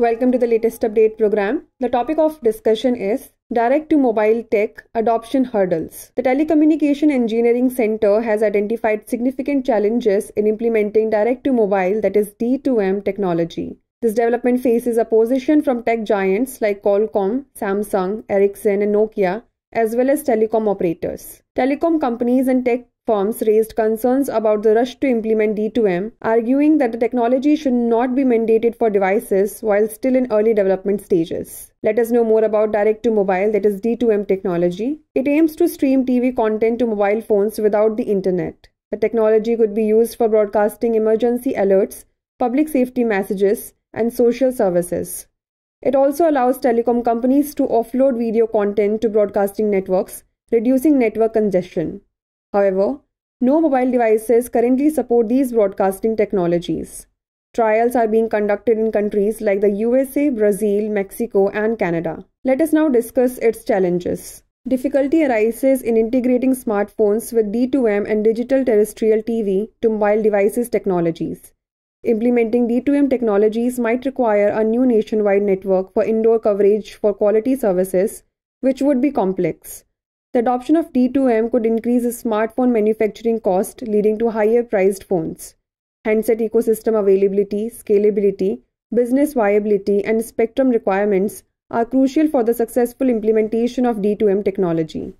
Welcome to the latest update program. The topic of discussion is Direct to Mobile Tech Adoption Hurdles. The Telecommunication Engineering Center has identified significant challenges in implementing direct to mobile, that is D2M technology. This development faces opposition from tech giants like Qualcomm, Samsung, Ericsson, and Nokia, as well as telecom operators. Telecom companies and tech raised concerns about the rush to implement D2M, arguing that the technology should not be mandated for devices while still in early development stages. Let us know more about direct to mobile, that is D2M technology. It aims to stream TV content to mobile phones without the internet. The technology could be used for broadcasting emergency alerts, public safety messages, and social services. It also allows telecom companies to offload video content to broadcasting networks, reducing network congestion. However, no mobile devices currently support these broadcasting technologies. Trials are being conducted in countries like the USA, Brazil, Mexico, and Canada. Let us now discuss its challenges. Difficulty arises in integrating smartphones with D2M and digital terrestrial TV to mobile devices technologies. Implementing D2M technologies might require a new nationwide network for indoor coverage for quality services, which would be complex. The adoption of D2M could increase the smartphone manufacturing cost, leading to higher priced phones. Handset ecosystem availability, scalability, business viability, and spectrum requirements are crucial for the successful implementation of D2M technology.